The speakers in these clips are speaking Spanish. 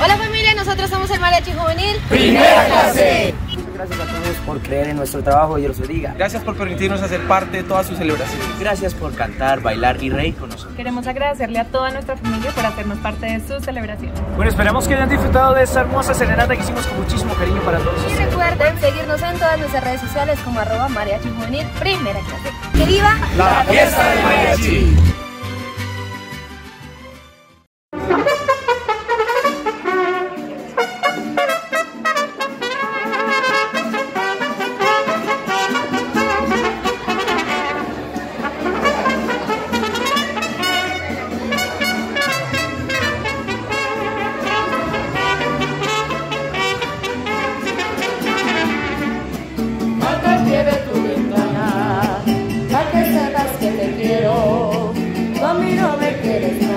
Hola familia, nosotros somos el Mariachi Juvenil. Primera clase. Muchas gracias a todos por creer en nuestro trabajo, Dios los bendiga. Gracias por permitirnos hacer parte de todas sus celebraciones. Gracias por cantar, bailar y reír con nosotros. Queremos agradecerle a toda nuestra familia por hacernos parte de su celebración. Bueno, esperamos que hayan disfrutado de esta hermosa serenata que hicimos con muchísimo cariño para todos. Y recuerden seguirnos en todas nuestras redes sociales como arroba mariachi juvenil primera clase. ¡Que viva la fiesta del mariachi! make it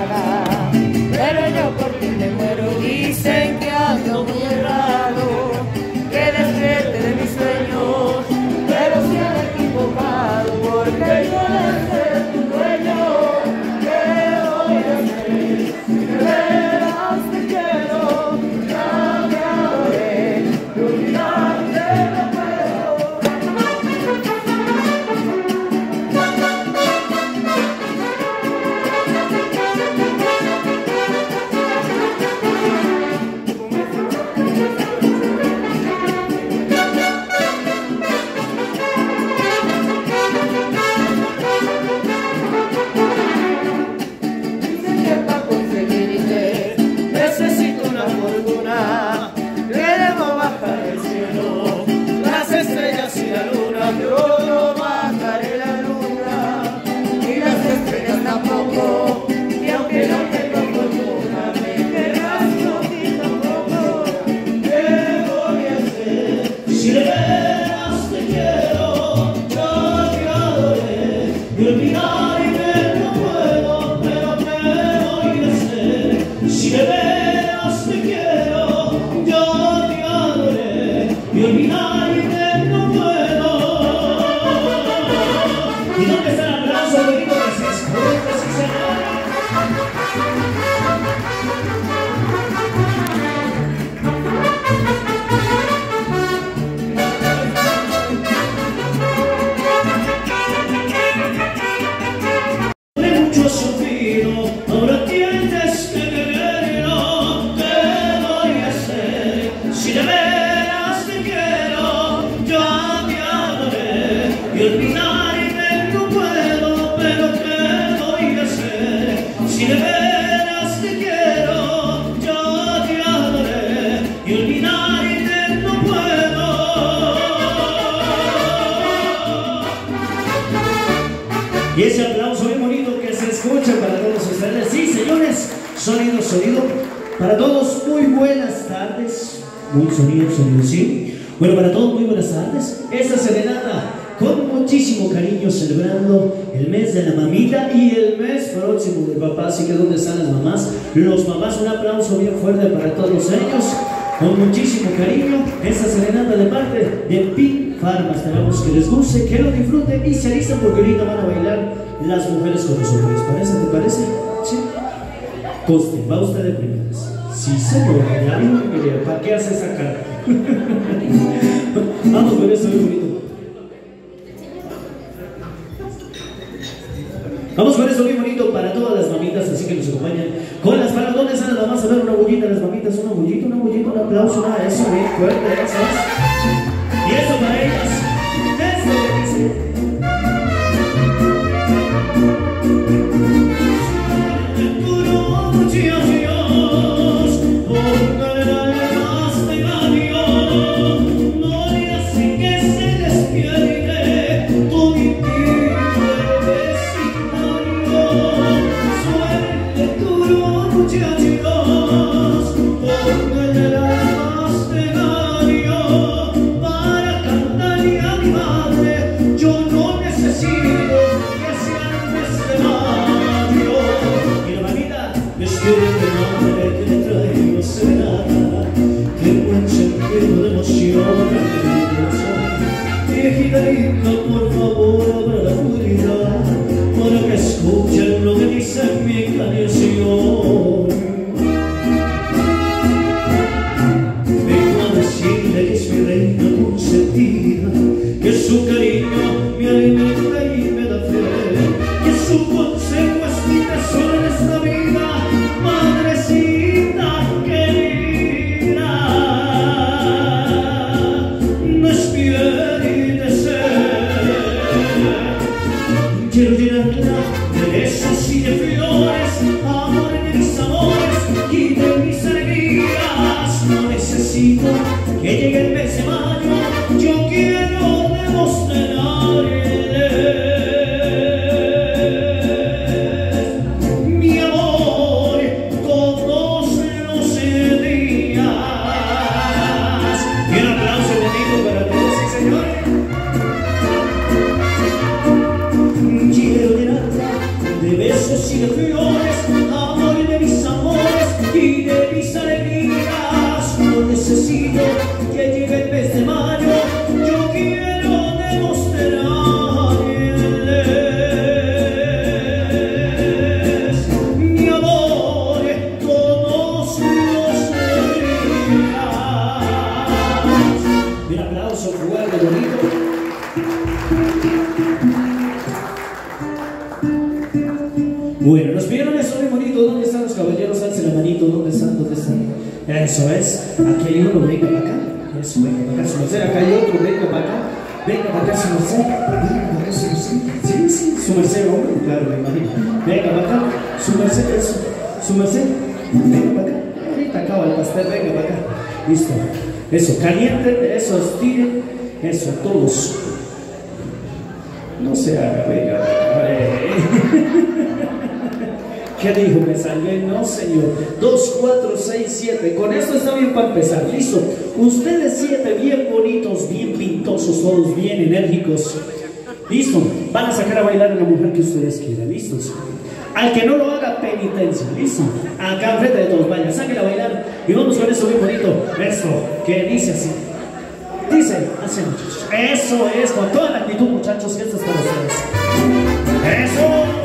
Y ese aplauso bien bonito que se escucha para todos ustedes. Sí, señores, sonido, sonido. Para todos, muy buenas tardes. Muy sonido, sonido, sí. Bueno, para todos, muy buenas tardes. Esta cariño celebrando el mes de la mamita y el mes próximo del papá. Así que, ¿dónde están las mamás? Los papás, un aplauso bien fuerte para todos ellos. Con muchísimo cariño, esta serenata de parte de Pink Farma. Esperamos que les guste, que lo disfruten y se alistan porque ahorita van a bailar las mujeres con nosotros. ¿Les parece? ¿Te parece? Sí. Coste, va usted de primeras. Sí, señor. Ya ¿Para qué hace esa cara? Vamos con esto bien bonito. Vamos con esto bien bonito para todas las mamitas, así que nos acompañan con las paradones. Ahora vamos a ver una bullita, las mamitas, una bullita, una bullita, un aplauso, nada, eso, bien fuerte, eso es. Y eso para ellas, Venga para acá. Venga para acá. Venga para acá, su merced. Sí, sí. Su merced, hombre. Claro, me imagino. Venga para acá. Su merced. Eso. Su merced. Venga para acá. Ahorita acaba el pastel. Venga para acá. Listo. Eso. Caliente. Eso. Estiren. Eso. Todos. No se haga, venga. ¿Qué dijo? Me salvé, no señor. 2, 4, 6, 7. Con esto está bien para empezar. Listo. Ustedes siete bien bonitos, bien pintosos, todos bien enérgicos. Listo. Van a sacar a bailar a la mujer que ustedes quieran. Listos. Al que no lo haga, penitencia. Listo. Acá enfrente de todos. Vaya, saquen a bailar. Y vamos con eso bien bonito. Esto que dice así. Dice, así muchachos. Eso es, con toda la actitud, muchachos, que esto es para ustedes. Eso.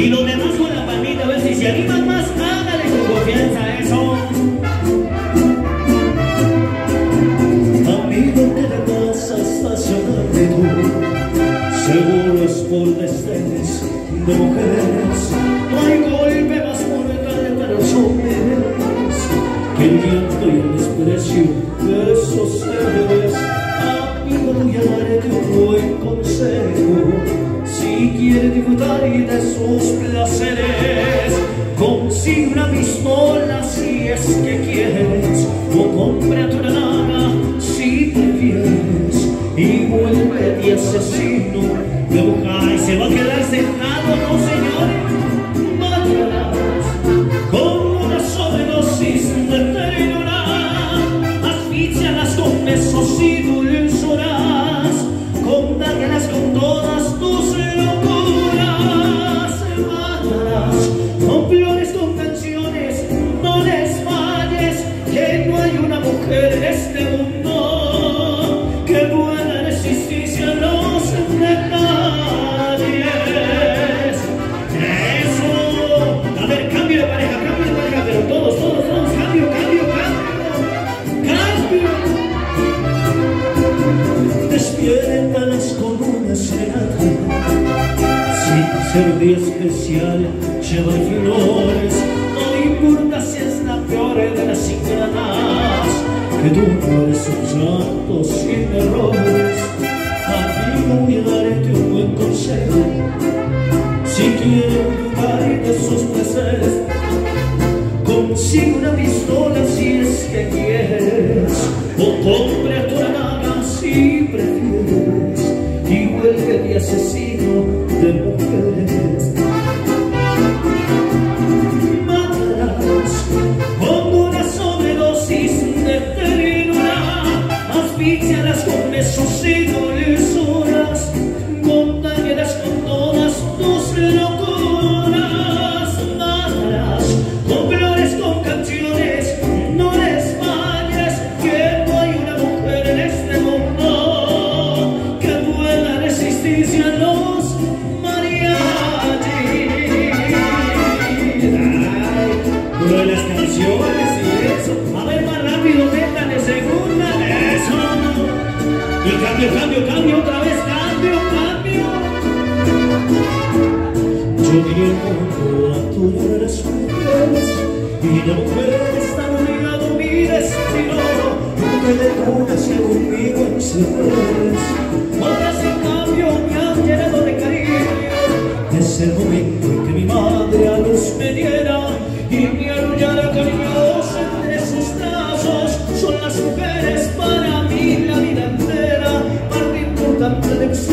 Y los demás con la palmita, a ver si se animan más, hágale con confianza con flores, con canciones, que tú no un santo sin errores. Amigo, voy a darte un buen consejo, si quieres jugar de sus placeres, consigue una pistola si es que quieres, o compre tu nada si prefieres, y vuelve de asesino de mujeres. La mujer está obligado mi destino. Que de todas se conmigo en seres. Otras en cambio me han llenado de cariño. Es el momento en que mi madre a luz me diera y me arrullara cariñosa entre sus brazos. Son las mujeres para mí la vida entera, parte importante de mis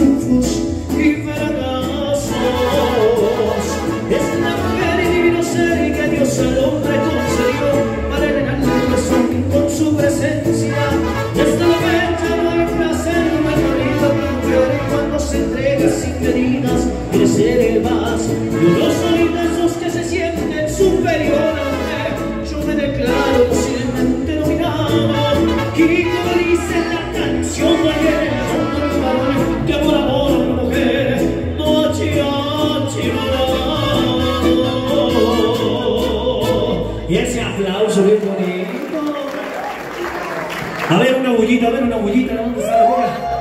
A ver, una bullita, a ver, una bullita, ¿dónde está la bola?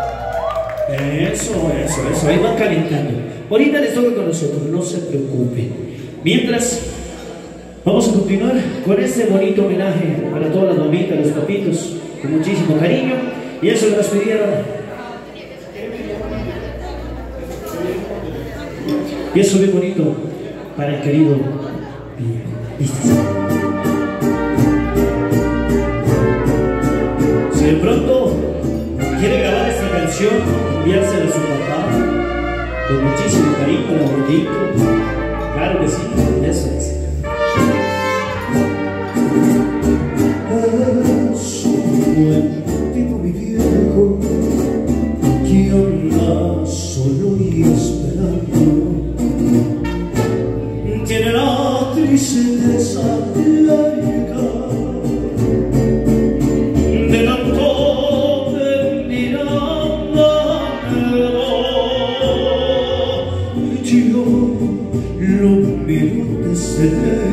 Eso, eso, eso, ahí van calentando. Ahorita les toca con nosotros, no se preocupen. Mientras, vamos a continuar con este bonito homenaje para todas las mamitas, los papitos, con muchísimo cariño. Y eso nos pidieron. Y eso bien bonito para el querido Si de pronto quiere grabar esta canción, enviársela a su papá, con muchísimo cariño, la bonito, claro que sí, eso es. Es un buen tipo mi viejo, que anda solo y esperando. Tiene la tristeza larga Spirit.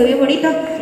estudio bonito.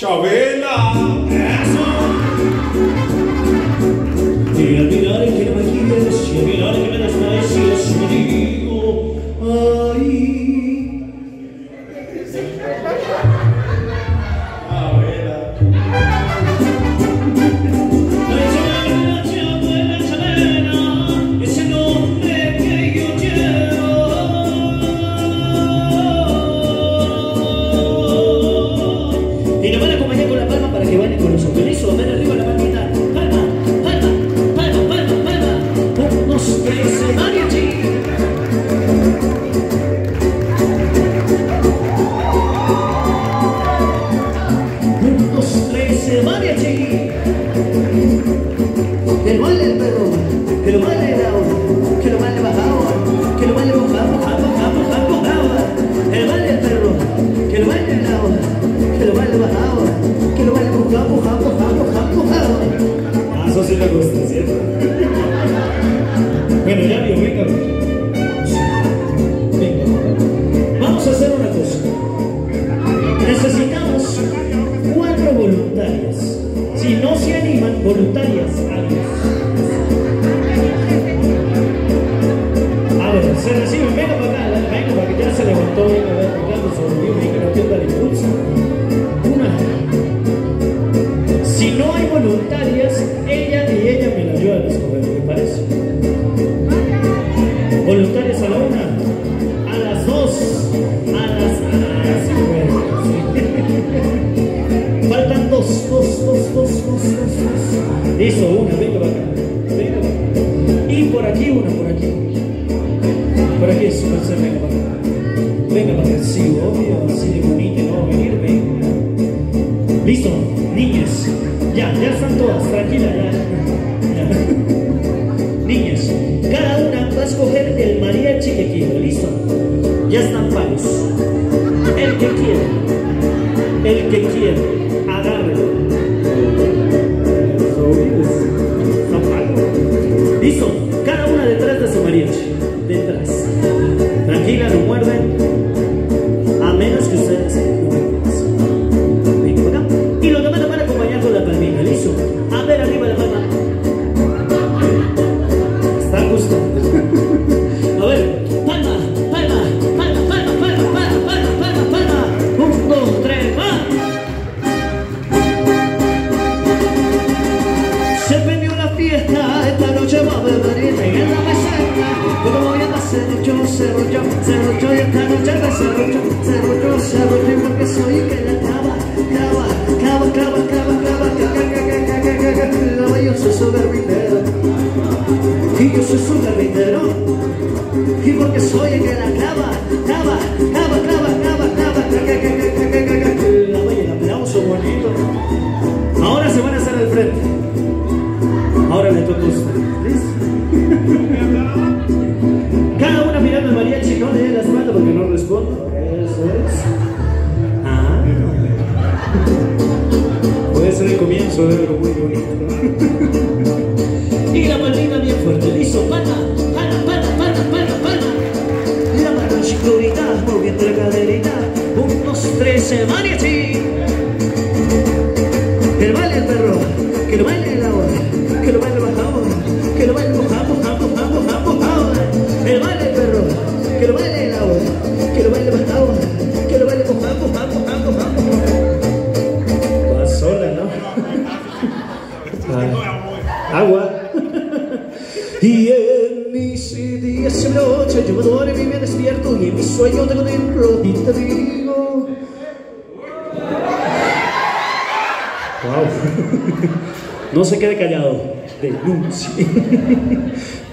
Chavela, eso. Llega el vinagre que me quieres, llega el vinagre que me desmayes. por aquí. Por aquí, súbanse, venga para acá. Venga para acá, sí, obvio, así de bonito, no, venir, venga. Listo, niñas, ya, ya están todas, tranquilas, ya. niñas, cada una va a escoger el mariachi que quiera, listo. Ya están pagos. El que quiera, el que quiera. Se prendió la fiesta, esta noche va a beber y en la meseta. Como voy a hacer yo, cerro yo, cerro yo, y esta noche me cerro yo, cerro yo, cerro yo, porque soy el que la clava, clava, clava, clava, clava, clava, clava, clava, yo soy su carpintero, y yo soy su carpintero, y porque soy el que la clava, clava, Que lo baile el perro, que lo baile No se quede callado. Denuncie.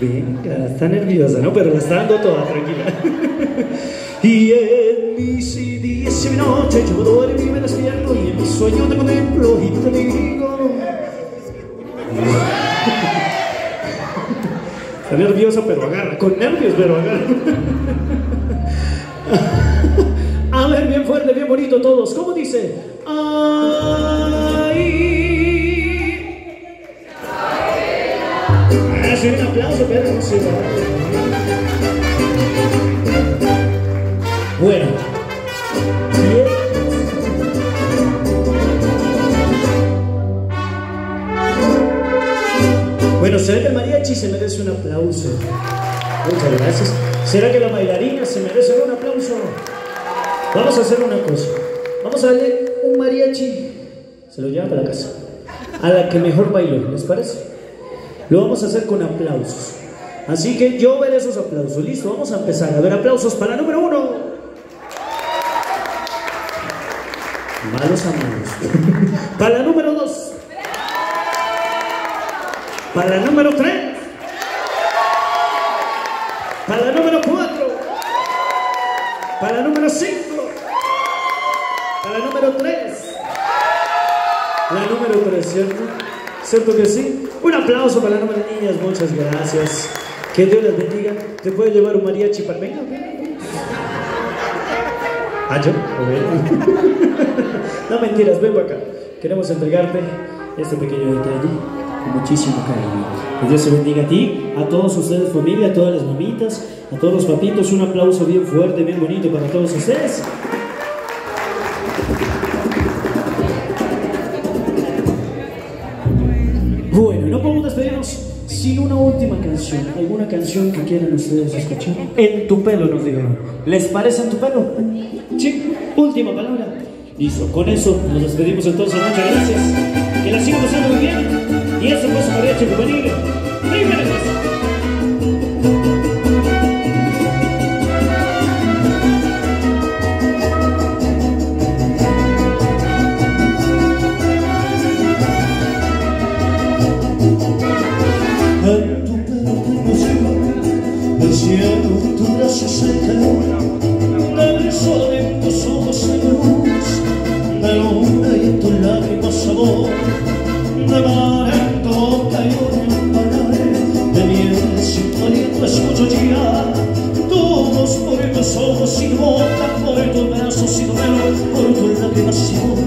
Venga, está nerviosa, ¿no? Pero la está dando toda, tranquila. Y en mis días noche yo duermo y me despierto y en mis sueños te contemplo y te digo. Está nerviosa, pero agarra. Con nervios, pero agarra. A ver, bien fuerte, bien bonito todos. ¿Cómo dice? Ay. Bueno. Bueno, ¿será que el mariachi se merece un aplauso? Muchas gracias. ¿Será que la bailarina se merece un aplauso? Vamos a hacer una cosa. Vamos a darle un mariachi. Se lo lleva para la casa. A la que mejor bailó, ¿les parece? Lo vamos a hacer con aplausos. Así que yo veré esos aplausos. Listo, vamos a empezar. A ver, aplausos para número uno. Malos a malos. para número dos. Para número tres. Para número cuatro. Para número cinco. Para número tres. La número tres, ¿cierto? ¿Cierto que sí? Un aplauso para la número niñas, muchas gracias. Que Dios las bendiga. ¿Te puede llevar un mariachi para venga? ¿Ah, yo? no mentiras, ven para acá. Queremos entregarte este pequeño detalle con muchísimo cariño. Que Dios se bendiga a ti, a todos ustedes, familia, a todas las mamitas, a todos los papitos. Un aplauso bien fuerte, bien bonito para todos ustedes. ¿Alguna canción que quieran ustedes escuchar? En tu pelo, nos dijeron. ¿Les parece en tu pelo? Sí, última palabra. Listo, con eso nos despedimos entonces. Muchas gracias. Que la sigan pasando muy bien. Y eso fue su mariachi juvenil. Primera brazos sin velo, por lágrimas y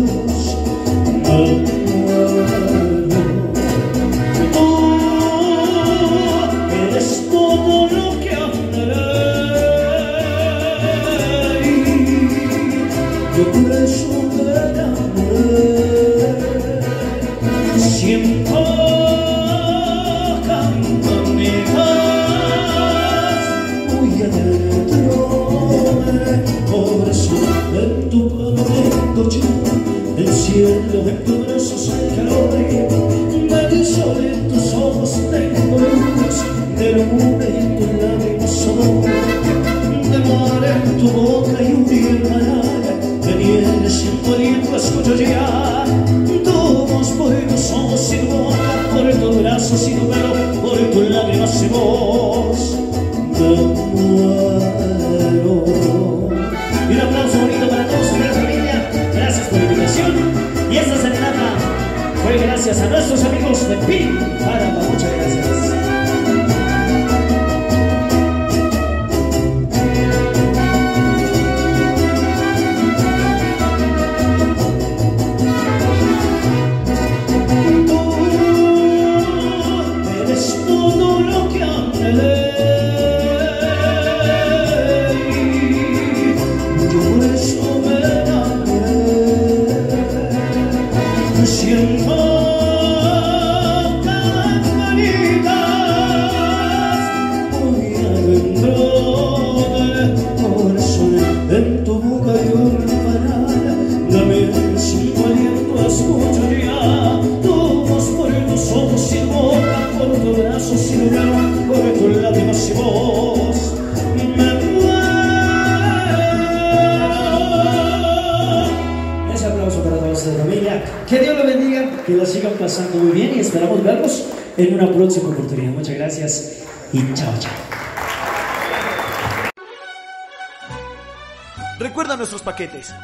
Recuerda nuestros paquetes.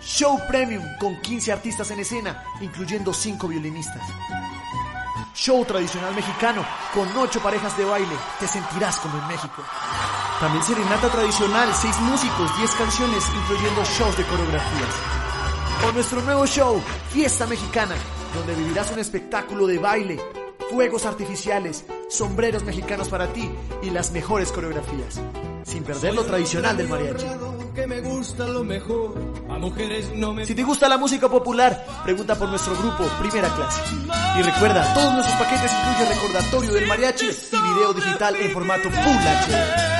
Show Premium con 15 artistas en escena, incluyendo 5 violinistas. Show tradicional mexicano con 8 parejas de baile. Te sentirás como en México. También serenata tradicional, 6 músicos, 10 canciones, incluyendo shows de coreografías. O nuestro nuevo show, Fiesta Mexicana, donde vivirás un espectáculo de baile, fuegos artificiales, sombreros mexicanos para ti y las mejores coreografías. Sin perder lo tradicional del mariachi. Que me gusta lo mejor. A mujeres no me Si te gusta la música popular, pregunta por nuestro grupo Primera Clase. Y recuerda, todos nuestros paquetes incluyen recordatorio del mariachi y video digital en formato Full HD.